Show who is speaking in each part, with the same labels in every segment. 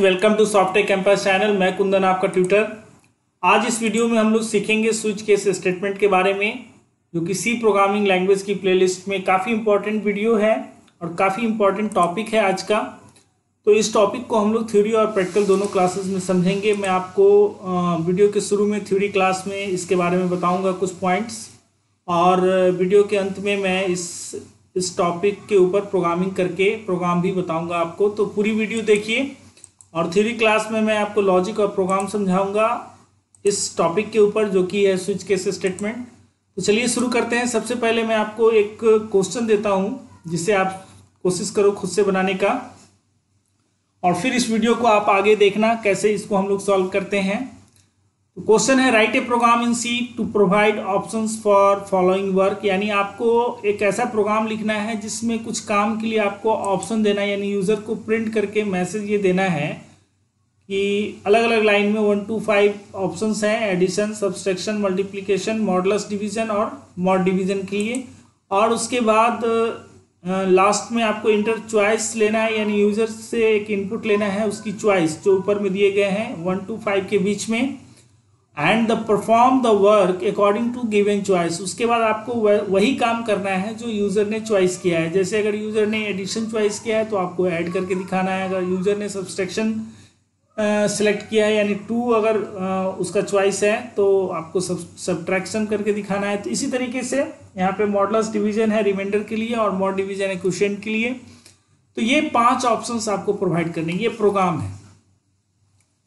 Speaker 1: Welcome to software campus channel मैं कुंदन, आपका tutor आज इस वीडियो में हम लोग सीखेंगे स्विच केस स्टेटमेंट के बारे में, जो कि सी प्रोग्रामिंग लैंग्वेज की प्लेलिस्ट में काफ़ी इंपॉर्टेंट वीडियो है और काफ़ी इंपॉर्टेंट टॉपिक है आज का. तो इस टॉपिक को हम लोग थ्योरी और प्रैक्टिकल दोनों क्लासेस में समझेंगे. मैं आपको वीडियो के शुरू में थ्योरी क्लास में इसके बारे में बताऊँगा कुछ पॉइंट्स और वीडियो के अंत में मैं इस इस टॉपिक के ऊपर प्रोग्रामिंग करके प्रोग्राम भी बताऊँगा आपको. तो पूरी वीडियो देखिए. और थ्री क्लास में मैं आपको लॉजिक और प्रोग्राम समझाऊँगा इस टॉपिक के ऊपर जो कि है स्विच केस स्टेटमेंट तो चलिए शुरू करते हैं। सबसे पहले मैं आपको एक क्वेश्चन देता हूँ, जिसे आप कोशिश करो खुद से बनाने का। और फिर इस वीडियो को आप आगे देखना, कैसे इसको हम लोग सॉल्व करते हैं। तो क्वेश्चन है write a program in C to provide options for following work यानी आपको एक ऐसा प्रोग्राम लिखना है जिसमें कुछ काम के लिए आपको ऑप्शन देना है, यानी यूज़र को प्रिंट करके मैसेज ये देना है कि अलग अलग लाइन में वन टू फाइव ऑप्शन हैं addition subtraction multiplication modulus division और मॉड डिवीज़न के लिए। और उसके बाद लास्ट में आपको इंटर चॉइस लेना है, यानी यूज़र से एक इनपुट लेना है उसकी चॉइस जो ऊपर में दिए गए हैं वन टू फाइव के बीच में। And the perform the work according to given choice उसके बाद आपको वही काम करना है जो यूज़र ने चॉइस किया है। जैसे अगर यूज़र ने एडिशन चॉइस किया है तो आपको ऐड करके दिखाना है। अगर यूज़र ने सब्सट्रैक्शन सेलेक्ट किया है यानी टू अगर uh, उसका चॉइस है तो आपको सब सब्ट्रैक्शन करके दिखाना है। तो इसी तरीके से यहाँ पे मॉडलस डिवीज़न है रिमाइंडर के लिए और मॉड डिवीज़न है क्वेश्चन के लिए। तो ये पाँच ऑप्शंस आपको प्रोवाइड करने ये प्रोग्राम है।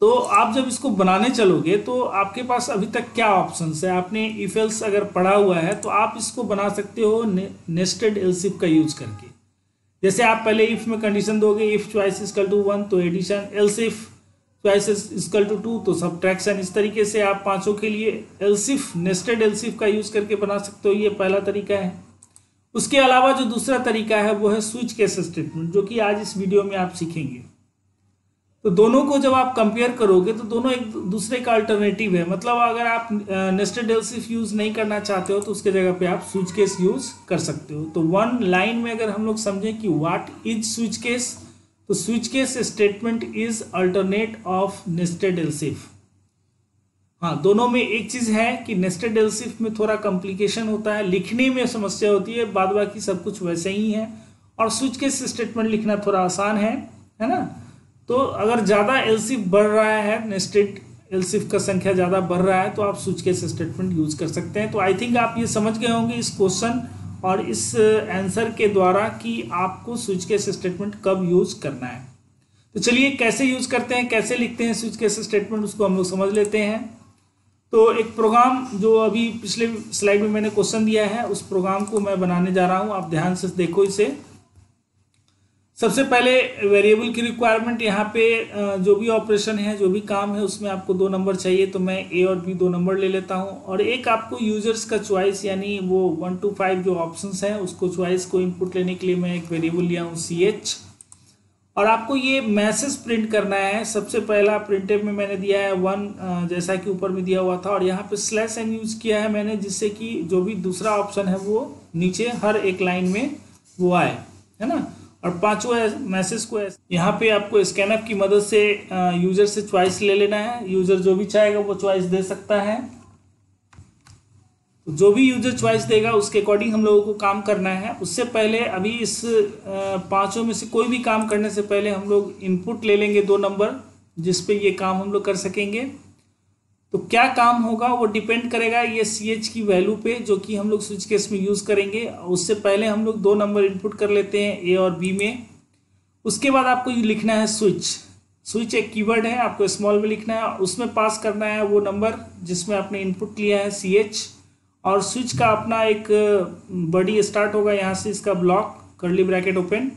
Speaker 1: तो आप जब इसको बनाने चलोगे तो आपके पास अभी तक क्या ऑप्शन है? आपने इफेल्स अगर पढ़ा हुआ है तो आप इसको बना सकते हो ने, नेस्टेड एलसिफ का यूज़ करके। जैसे आप पहले इफ़ में कंडीशन दोगे if choice is equal to one तो addition else if choice is equal to two तो सब्ट्रैक्शन इस तरीके से आप पाँचों के लिए else if nested else if का यूज़ करके बना सकते हो ये पहला तरीका है। उसके अलावा जो दूसरा तरीका है वो है स्विच केस स्टेटमेंट जो कि आज इस वीडियो में आप सीखेंगे। तो दोनों को जब आप कंपेयर करोगे तो दोनों एक दूसरे का अल्टरनेटिव है। मतलब अगर आप नेस्टेड एल्सिफ यूज़ नहीं करना चाहते हो तो उसके जगह पे आप स्विच केस यूज़ कर सकते हो। तो वन लाइन में अगर हम लोग समझें कि व्हाट इज़ स्विच केस तो switch case statement is alternate of nested else if हाँ दोनों में एक चीज़ है कि नेस्टेड एल्सिफ में थोड़ा कॉम्प्लिकेशन होता है। लिखने में समस्या होती है, बाद बाकी सब कुछ वैसे ही है। और स्विच केस स्टेटमेंट लिखना थोड़ा आसान है है ना? तो अगर ज़्यादा एलसिफ बढ़ रहा है नेस्टेड एलसिफ का संख्या ज़्यादा बढ़ रहा है तो आप स्विच केस स्टेटमेंट यूज़ कर सकते हैं। तो आई थिंक आप ये समझ गए होंगे इस क्वेश्चन और इस आंसर के द्वारा कि आपको स्विच केस स्टेटमेंट कब यूज़ करना है। तो चलिए कैसे यूज़ करते हैं, कैसे लिखते हैं स्विच केस स्टेटमेंट उसको हम लोग समझ लेते हैं। तो एक प्रोग्राम जो अभी पिछले स्लाइड में मैंने क्वेश्चन दिया है, उस प्रोग्राम को मैं बनाने जा रहा हूँ। आप ध्यान से देखो इसे। सबसे पहले वेरिएबल की रिक्वायरमेंट यहाँ पे जो भी ऑपरेशन है, जो भी काम है, उसमें आपको दो नंबर चाहिए तो मैं ए और बी दो नंबर ले लेता हूँ। और एक आपको यूज़र्स का चॉइस यानी वो वन टू फाइव जो ऑप्शंस हैं, उसको चॉइस को इनपुट लेने के लिए मैं एक वेरिएबल लिया हूँ सी एच और आपको ये मैसेज प्रिंट करना है। सबसे पहला प्रिंटेड में मैंने दिया है वन जैसा कि ऊपर में दिया हुआ था, और यहाँ पे स्लैश एन यूज़ किया है मैंने, जिससे कि जो भी दूसरा ऑप्शन है, वो नीचे हर एक लाइन में वो आए, है ना? और पांचवा मैसेज को यहाँ पे आपको स्कैनअप की मदद से यूज़र से च्वाइस ले लेना है। यूज़र जो भी चाहेगा वो च्वाइस दे सकता है। तो जो भी यूज़र च्वाइस देगा, उसके अकॉर्डिंग हम लोगों को काम करना है। उससे पहले अभी इस पाँचों में से कोई भी काम करने से पहले हम लोग इनपुट ले लेंगे दो नंबर जिस पे ये काम हम लोग कर सकेंगे। तो क्या काम होगा? वो डिपेंड करेगा ये सी एच की वैल्यू पे, जो कि हम लोग स्विच केस में यूज़ करेंगे। उससे पहले हम लोग दो नंबर इनपुट कर लेते हैं ए और बी में। उसके बाद आपको लिखना है स्विच स्विच एक कीवर्ड है, आपको स्मॉल में लिखना है। उसमें पास करना है वो नंबर जिसमें आपने इनपुट लिया है सी एच और स्विच का अपना एक बड़ी स्टार्ट होगा यहाँ से इसका ब्लॉक करली ब्रैकेट ओपन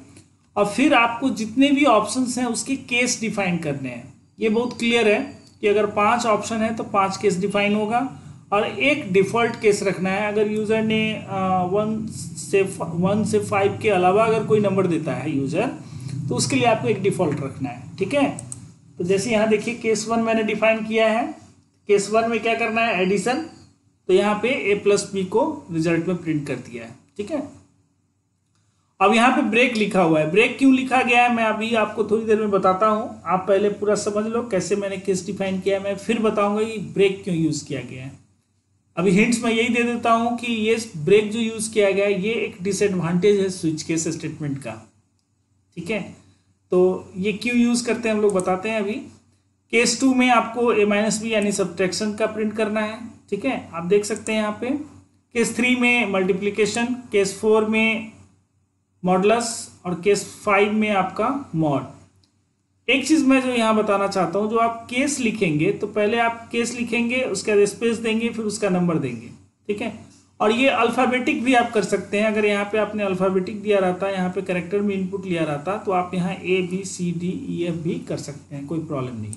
Speaker 1: और फिर आपको जितने भी ऑप्शंस हैं उसके केस डिफाइन करने हैं। ये बहुत क्लियर है। कि अगर पाँच ऑप्शन है तो पाँच केस डिफाइन होगा और एक डिफ़ॉल्ट केस रखना है। अगर यूज़र ने वन से वन से फाइव के अलावा अगर कोई नंबर देता है यूज़र तो उसके लिए आपको एक डिफ़ॉल्ट रखना है, ठीक है? तो जैसे यहाँ देखिए, केस वन मैंने डिफाइन किया है। केस वन में क्या करना है? एडिशन तो यहाँ पे ए प्लस बी को रिज़ल्ट में प्रिंट कर दिया है, ठीक है? अब यहाँ पे ब्रेक लिखा हुआ है। ब्रेक क्यों लिखा गया है? मैं अभी आपको थोड़ी देर में बताता हूँ। आप पहले पूरा समझ लो कैसे मैंने केस डिफाइन किया है। मैं फिर बताऊँगा कि ब्रेक क्यों यूज़ किया गया है। अभी हिंट्स मैं यही दे देता हूँ कि ये ब्रेक जो यूज़ किया गया है, ये एक डिसएडवांटेज है स्विच केस स्टेटमेंट का। ठीक है? तो ये क्यों यूज़ करते हैं हम लोग बताते हैं अभी। केस टू में आपको ए माइनस बी यानी सब्ट्रैक्शन का प्रिंट करना है। ठीक है? आप देख सकते हैं यहाँ पे। केस थ्री में मल्टीप्लीकेशन केस फोर में मॉडलस और केस फाइव में आपका मॉड। एक चीज़ मैं जो यहाँ बताना चाहता हूँ, जो आप केस लिखेंगे तो पहले आप केस लिखेंगे, उसके बाद स्पेस देंगे, फिर उसका नंबर देंगे, ठीक है? और ये अल्फ़ाबेटिक भी आप कर सकते हैं। अगर यहाँ पे आपने अल्फ़ाबेटिक दिया रहता, यहाँ पे करेक्टर में इनपुट लिया रहता तो आप यहाँ A B C D E F भी कर सकते हैं, कोई प्रॉब्लम नहीं।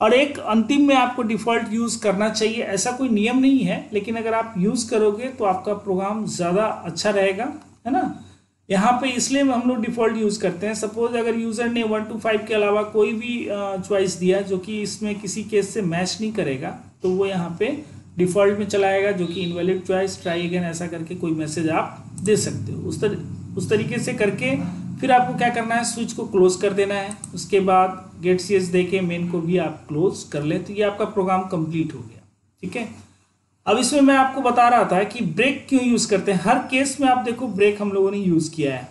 Speaker 1: और एक अंतिम में आपको डिफ़ॉल्ट यूज़ करना चाहिए, ऐसा कोई नियम नहीं है, लेकिन अगर आप यूज़ करोगे तो आपका प्रोग्राम ज़्यादा अच्छा रहेगा, है ना? यहाँ पे इसलिए हम लोग डिफ़ॉल्ट यूज़ करते हैं। सपोज़ अगर यूज़र ने वन टू फाइव के अलावा कोई भी चॉइस दिया जो कि इसमें किसी केस से मैच नहीं करेगा तो वो यहाँ पे डिफ़ॉल्ट में चलाएगा जो कि इनवैलिड चॉइस ट्राई अगेन ऐसा करके कोई मैसेज आप दे सकते हो। उस तर, उस तरीके से करके फिर आपको क्या करना है? स्विच को क्लोज कर देना है। उसके बाद गेट सी एस दे के मेन को भी आप क्लोज कर ले। तो ये आपका प्रोग्राम कंप्लीट हो गया। ठीक है? अब इसमें मैं आपको बता रहा था कि ब्रेक क्यों यूज़ करते हैं? हर केस में आप देखो ब्रेक हम लोगों ने यूज़ किया है।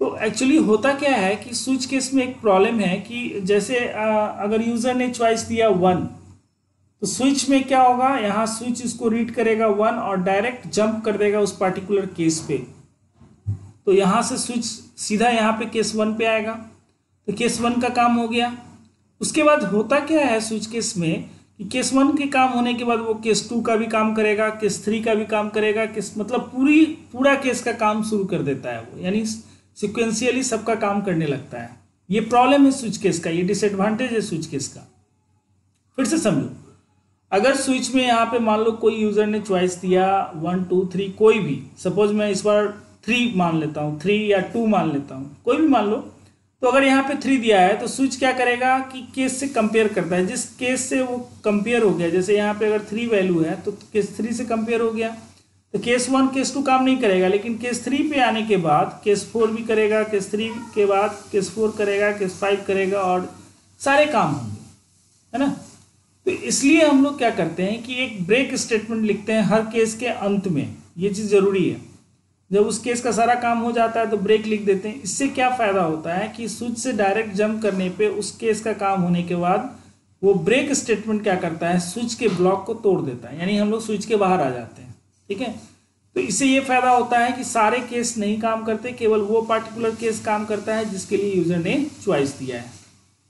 Speaker 1: तो एक्चुअली होता क्या है कि स्विच केस में एक प्रॉब्लम है कि जैसे आ, अगर यूज़र ने चॉइस दिया वन तो स्विच में क्या होगा? यहाँ स्विच इसको रीड करेगा वन और डायरेक्ट जंप कर देगा उस पर्टिकुलर केस पे। तो यहाँ से स्विच सीधा यहाँ पे केस वन पे आएगा। तो केस वन का काम हो गया। उसके बाद होता क्या है स्विच केस में? केस वन के काम होने के बाद वो केस टू का भी काम करेगा, केस थ्री का भी काम करेगा, केस मतलब पूरी, पूरा केस का काम शुरू कर देता है वो, यानी सिक्वेंशियली सबका काम करने लगता है। ये प्रॉब्लम है स्विच केस का, ये डिसएडवांटेज है स्विच केस का। फिर से समझो, अगर स्विच में यहाँ पे मान लो कोई यूज़र ने चॉइस दिया वन टू थ्री कोई भी सपोज़ मैं इस बार थ्री मान लेता हूँ थ्री या टू मान लेता हूँ, कोई भी मान लो तो अगर यहाँ पे थ्री दिया है तो स्विच क्या करेगा कि केस से कंपेयर करता है। जिस केस से वो कंपेयर हो गया, जैसे यहाँ पे अगर थ्री वैल्यू है तो केस थ्री से कंपेयर हो गया। तो केस वन केस टू काम नहीं करेगा, लेकिन केस थ्री पे आने के बाद केस फोर भी करेगा केस थ्री के बाद केस फोर करेगा केस फाइव करेगा, और सारे काम होंगे, है ना? तो इसलिए हम लोग क्या करते हैं कि एक ब्रेक स्टेटमेंट लिखते हैं हर केस के अंत में। ये चीज़ ज़रूरी है। जब उस केस का सारा काम हो जाता है तो ब्रेक लिख देते हैं। इससे क्या फ़ायदा होता है कि स्विच से डायरेक्ट जंप करने पे उस केस का काम होने के बाद वो ब्रेक स्टेटमेंट क्या करता है? स्विच के ब्लॉक को तोड़ देता है। यानी हम लोग स्विच के बाहर आ जाते हैं। ठीक है? तो इससे ये फ़ायदा होता है कि सारे केस नहीं काम करते, केवल वो पार्टिकुलर केस काम करता है जिसके लिए यूज़र ने चॉइस दिया है।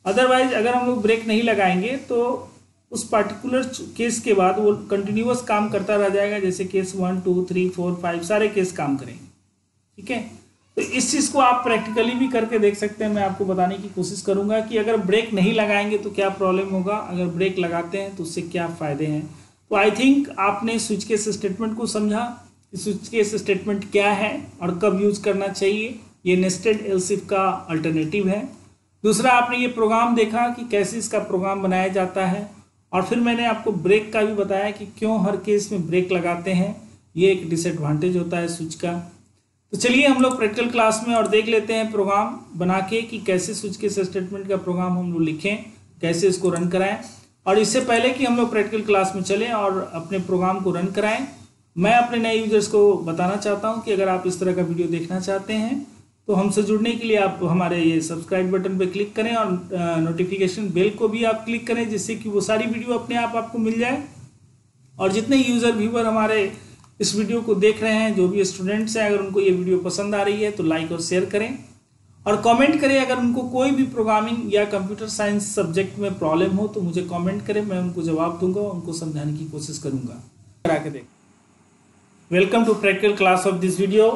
Speaker 1: अदरवाइज़ अगर हम लोग ब्रेक नहीं लगाएँगे तो उस पर्टिकुलर केस के बाद वो कंटिन्यूस काम करता रह जाएगा, जैसे case one two three four five सारे केस काम करेंगे। ठीक है? तो इस चीज़ को आप प्रैक्टिकली भी करके देख सकते हैं। मैं आपको बताने की कोशिश करूँगा कि अगर ब्रेक नहीं लगाएँगे तो क्या प्रॉब्लम होगा? अगर ब्रेक लगाते हैं तो उससे क्या फ़ायदे हैं? तो आई थिंक आपने स्विच केस स्टेटमेंट को समझा कि स्विच केस स्टेटमेंट क्या है और कब यूज़ करना चाहिए। ये नेस्टेड एलसिफ का अल्टरनेटिव है। दूसरा, आपने ये प्रोग्राम देखा कि कैसे इसका प्रोग्राम बनाया जाता है। और फिर मैंने आपको ब्रेक का भी बताया कि क्यों हर केस में ब्रेक लगाते हैं। ये एक डिसएडवांटेज होता है स्विच का। तो चलिए हम लोग प्रैक्टिकल क्लास में और देख लेते हैं प्रोग्राम बना के कि कैसे स्विच के स्टेटमेंट का प्रोग्राम हम लोग लिखें, कैसे इसको रन कराएँ। और इससे पहले कि हम लोग प्रैक्टिकल क्लास में चलें और अपने प्रोग्राम को रन कराएँ, मैं अपने नए यूज़र्स को बताना चाहता हूँ कि अगर आप इस तरह का वीडियो देखना चाहते हैं तो हमसे जुड़ने के लिए आप हमारे ये सब्सक्राइब बटन पर क्लिक करें और नोटिफिकेशन बेल को भी आप क्लिक करें जिससे कि वो सारी वीडियो अपने आप आपको मिल जाए। और जितने यूज़र व्यूवर हमारे इस वीडियो को देख रहे हैं जो भी स्टूडेंट्स हैं अगर उनको ये वीडियो पसंद आ रही है तो लाइक और शेयर करें। और कमेंट करें अगर उनको कोई भी प्रोग्रामिंग या कंप्यूटर साइंस सब्जेक्ट में प्रॉब्लम हो तो मुझे कमेंट करें मैं उनको जवाब दूँगा उनको समझाने की कोशिश करूँगा। करा के देख। Welcome to practical class of this video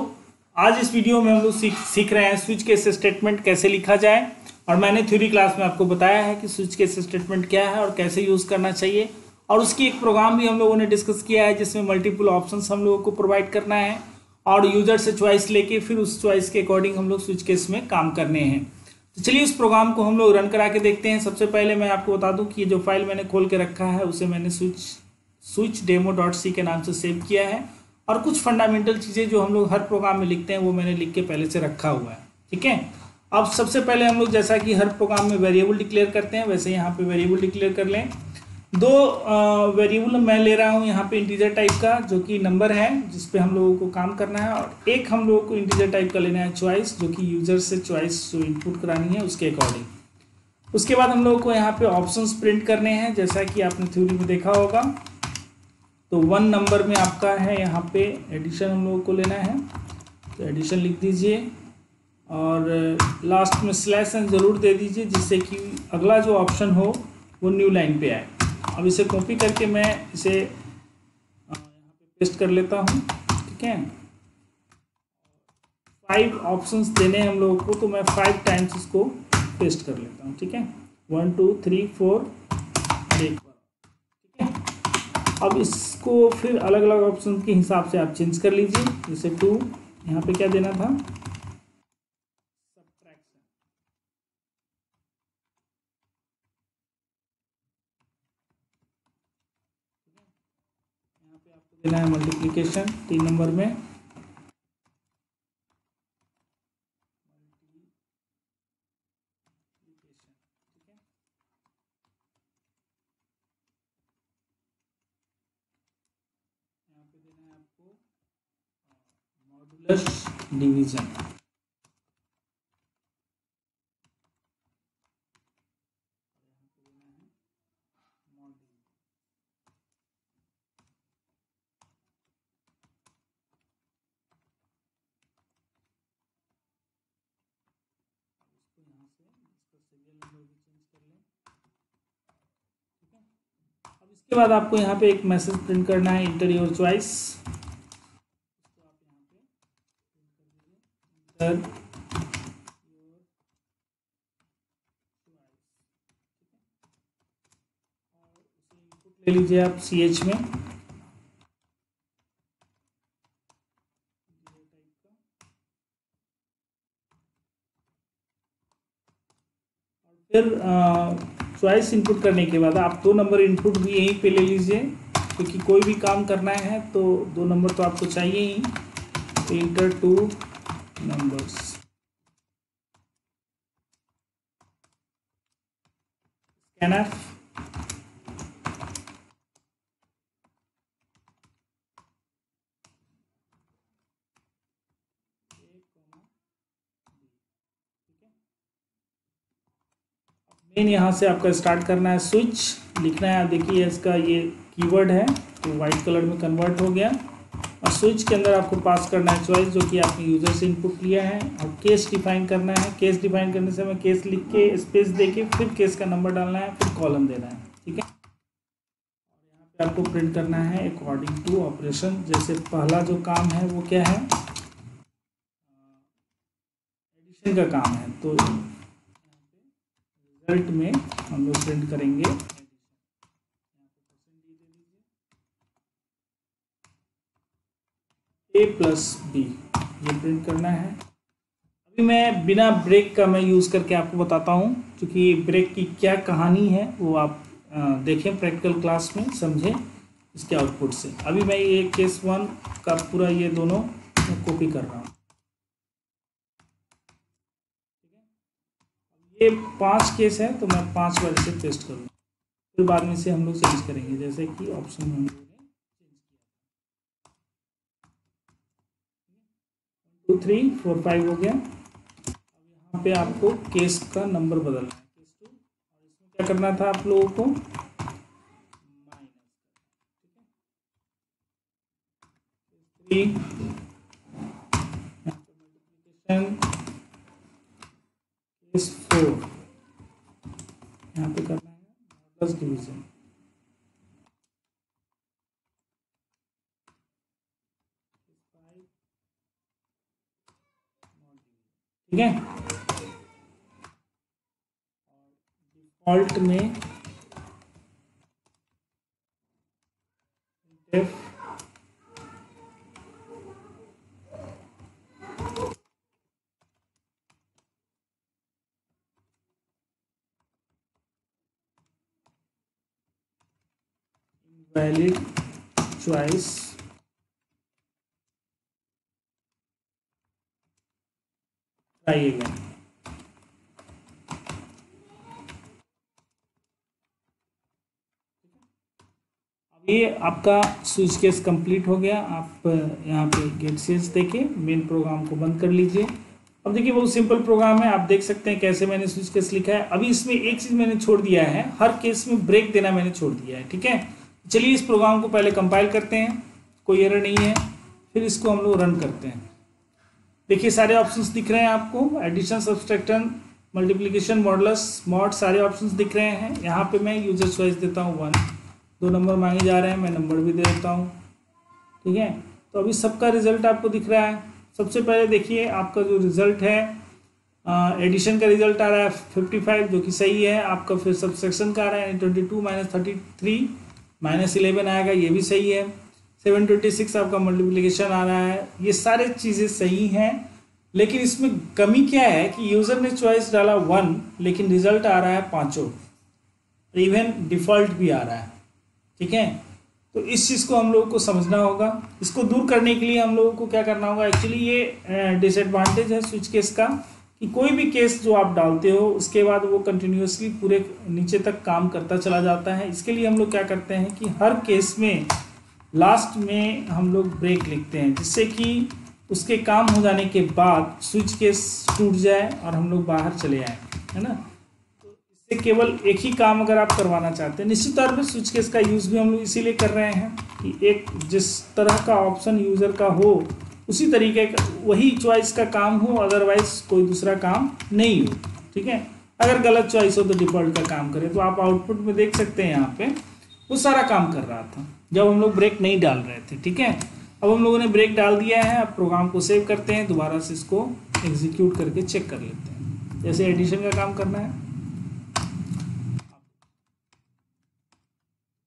Speaker 1: आज इस वीडियो में हम लोग सीख सीख रहे हैं स्विच केस स्टेटमेंट कैसे लिखा जाए। और मैंने थ्योरी क्लास में आपको बताया है कि स्विच केस स्टेटमेंट क्या है और कैसे यूज़ करना चाहिए। और उसकी एक प्रोग्राम भी हम लोगों ने डिस्कस किया है, जिसमें मल्टीपल ऑप्शन हम लोगों को प्रोवाइड करना है। और यूज़र से चॉइस लेके फिर उस चॉइस के अकॉर्डिंग हम लोग स्विच केस में काम करने हैं। तो चलिए उस प्रोग्राम को हम लोग रन करा के देखते हैं। सबसे पहले मैं आपको बता दूँ कि ये जो फ़ाइल मैंने खोल के रखा है, उसे मैंने switch switch demo dot C के नाम से सेव किया है। और कुछ फंडामेंटल चीज़ें जो हम लोग हर प्रोग्राम में लिखते हैं, वो मैंने लिख के पहले से रखा हुआ है, ठीक है? अब सबसे पहले हम लोग जैसा कि हर प्रोग्राम में वेरिएबल डिक्लेयर करते हैं, वैसे यहाँ पे वेरिएबल डिक्लेयर कर लें। दो वेरिएबल मैं ले रहा हूँ यहाँ पे इंटीजर टाइप का, जो कि नंबर है, जिस पे हम लोगों को काम करना है, और एक हम लोगों को इंटीजर टाइप का लेना है चॉइस जो कि यूज़र से चॉइस जो इनपुट करानी है, उसके अकॉर्डिंग उसके बाद हम लोगों को यहाँ पे ऑप्शंस प्रिंट करने हैं, जैसा कि आपने थ्योरी में देखा होगा। तो वन नंबर में आपका है, यहाँ पे एडिशन हम लोगों को लेना है। तो एडिशन लिख दीजिए और लास्ट में स्लैश एन ज़रूर दे दीजिए, जिससे कि अगला जो ऑप्शन हो, वो न्यू लाइन पे आए। अब इसे कॉपी करके मैं इसे यहाँ पे पेस्ट कर लेता हूँ, ठीक है? फाइव ऑप्शंस देने हैं हम लोगों को तो मैं फाइव टाइम्स इसको पेस्ट कर लेता हूँ, ठीक है? वन टू थ्री फोर है अब इसको फिर अलग अलग ऑप्शन के हिसाब से आप चेंज कर लीजिए। जैसे टू यहाँ पे क्या देना था? देना है मल्टीप्लिकेशन तीन नंबर में। मॉडुलस डिवीज़न इसके बाद आपको यहाँ पे एक मैसेज प्रिंट करना है इंटर योर चॉइस ले लीजिए आप सी एच में. फिर चॉइस इनपुट करने के बाद आप दो नंबर इनपुट भी यहीं पे ले लीजिए, क्योंकि कोई भी काम करना है तो दो नंबर तो आपको चाहिए ही। Enter two numbers scanner main यहाँ से आपका स्टार्ट करना है स्विच लिखना है आप देखिए इसका ये कीवर्ड है तो वाइट कलर में कन्वर्ट हो गया। और स्विच के अंदर आपको पास करना है चॉइस जो कि आपने यूज़र से इनपुट लिया है। और केस डिफाइन करना है। केस डिफाइन करने से हमें केस लिख के स्पेस दे के फिर केस का नंबर डालना है, फिर कॉलम देना है, ठीक है? और यहाँ पे आपको प्रिंट करना है अकॉर्डिंग टू ऑपरेशन जैसे पहला जो काम है वो क्या है? एडिशन का काम है। तो रिज़ल्ट में हम लोग प्रिंट करेंगे। ए प्लस बी ये प्रिंट करना है। अभी मैं बिना ब्रेक का मैं यूज़ करके आपको बताता हूँ, क्योंकि ब्रेक की क्या कहानी है, वो आप देखें प्रैक्टिकल क्लास में, समझें इसके आउटपुट से। अभी मैं ये केस वन का पूरा ये दोनों कॉपी कर रहा हूँ। ये पाँच केस है तो मैं पाँच बार इसे पेस्ट करूँगा। फिर बाद में इसे हम लोग चेंज करेंगे, जैसे कि ऑप्शन हम ने चेंज किया टू थ्री फोर फाइव हो गया। अब यहाँ पे आपको केस का नंबर बदलना है। केस टू और इसमें क्या करना था आप लोगों को? Minus three multiplication case four यहाँ पे करना है। डिवीज़न ठीक है डिफ़ॉल्ट में valid choice अगेन ये आपका स्विच केस कंप्लीट हो गया। आप यहाँ पे गेट सेल्स देखिए मेन प्रोग्राम को बंद कर लीजिए। अब देखिए, बहुत सिंपल प्रोग्राम है। आप देख सकते हैं कैसे मैंने स्विच केस लिखा है। अभी इसमें एक चीज़ मैंने छोड़ दिया है। हर केस में ब्रेक देना मैंने छोड़ दिया है, ठीक है? चलिए इस प्रोग्राम को पहले कंपाइल करते हैं। कोई एरर नहीं है। फिर इसको हम लोग रन करते हैं। देखिए, सारे ऑप्शंस दिख रहे हैं आपको. Addition subtraction multiplication modulus mod सारे ऑप्शंस दिख रहे हैं. यहाँ पे मैं यूज़र चॉइस देता हूँ वन दो नंबर मांगे जा रहे हैं, मैं नंबर भी दे देता हूँ. ठीक है? तो अभी सबका रिज़ल्ट आपको दिख रहा है. सबसे पहले देखिए, आपका जो रिज़ल्ट है एडिशन का रिज़ल्ट आ रहा है फिफ्टी फाइव जो कि सही है. आपका फिर सब्सट्रैक्शन का आ रहा है twenty two minus thirty three minus eleven आएगा, ये भी सही है. सेवन ट्वेंटी सिक्स आपका मल्टीप्लिकेशन आ रहा है। ये सारे चीज़ें सही हैं, लेकिन इसमें कमी क्या है कि यूज़र ने चॉइस डाला वन लेकिन रिज़ल्ट आ रहा है पाँचों। इवन डिफ़ॉल्ट भी आ रहा है। ठीक है? तो इस चीज़ को हम लोगों को समझना होगा। इसको दूर करने के लिए हम लोगों को क्या करना होगा? एक्चुअली ये डिसएडवांटेज है स्विच केस का कि कोई भी केस जो आप डालते हो, उसके बाद वो कंटिन्यूसली पूरे नीचे तक काम करता चला जाता है। इसके लिए हम लोग क्या करते हैं कि हर केस में लास्ट में हम लोग ब्रेक लिखते हैं, जिससे कि उसके काम हो जाने के बाद स्विच केस टूट जाए और हम लोग बाहर चले आए, है ना? से केवल एक ही काम अगर आप करवाना चाहते हैं, निश्चित तौर पर स्विच केस का यूज़ भी हम लोग इसीलिए कर रहे हैं कि एक जिस तरह का ऑप्शन यूज़र का हो, उसी तरीके का, वही चॉइस का काम हो अदरवाइज़ कोई दूसरा काम नहीं हो, ठीक है? अगर गलत चॉइस हो तो डिफ़ॉल्ट का काम करे तो आप आउटपुट में देख सकते हैं यहाँ पे। वो सारा काम कर रहा था। जब हम लोग ब्रेक नहीं डाल रहे थे ठीक है? अब हम लोगों ने ब्रेक डाल दिया है अब प्रोग्राम को सेव करते हैं दोबारा से इसको एग्जीक्यूट करके चेक कर लेते हैं। जैसे एडिशन का काम करना है।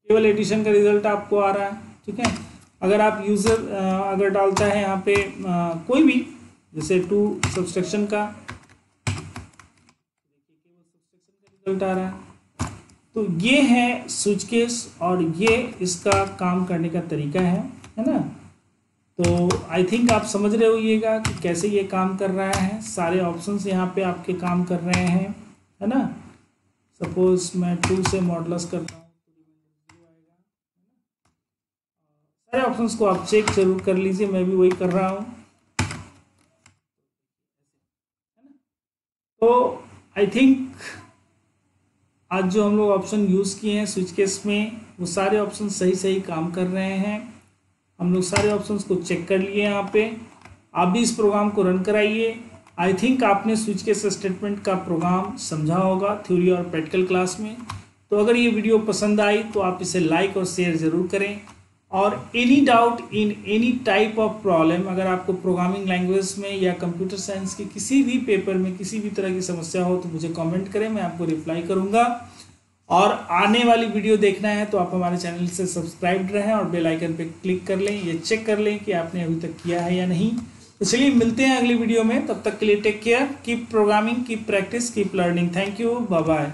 Speaker 1: केवल एडिशन का रिज़ल्ट आपको आ रहा है ठीक है? अगर आप यूज़र अगर डालता है यहाँ पे आ, कोई भी जैसे टू सब्सट्रैक्शन का रिज़ल्ट आ रहा है। तो ये है स्विच और ये इसका काम करने का तरीका है है ना? तो आई थिंक आप समझ रहे होइएगा कि कैसे ये काम कर रहा है। सारे ऑप्शंस यहाँ पे आपके काम कर रहे हैं, है ना? सपोज़ मैं टू से मॉडलस करता हूँ सारे ऑप्शंस को आप चेक ज़रूर कर लीजिए, मैं भी वही कर रहा हूँ। तो आई थिंक आज जो हम लोग ऑप्शन यूज़ किए हैं स्विच केस में, वो सारे ऑप्शन सही सही काम कर रहे हैं। हम लोग सारे ऑप्शंस को चेक कर लिए यहाँ पे। आप भी इस प्रोग्राम को रन कराइए। आई थिंक आपने स्विच केस स्टेटमेंट का प्रोग्राम समझा होगा थ्योरी और प्रैक्टिकल क्लास में। तो अगर ये वीडियो पसंद आई तो आप इसे लाइक और शेयर ज़रूर करें। और any doubt in any type of problem अगर आपको प्रोग्रामिंग लैंग्वेज में या कंप्यूटर साइंस के किसी भी पेपर में किसी भी तरह की समस्या हो तो मुझे कमेंट करें, मैं आपको रिप्लाई करूँगा। और आने वाली वीडियो देखना है तो आप हमारे चैनल से सब्सक्राइब रहें और बेल आइकन पे क्लिक कर लें, ये चेक कर लें कि आपने अभी तक किया है या नहीं। तो चलिए, मिलते हैं अगली वीडियो में, तब तक के लिए take care keep programming keep practice keep learning thank you bye bye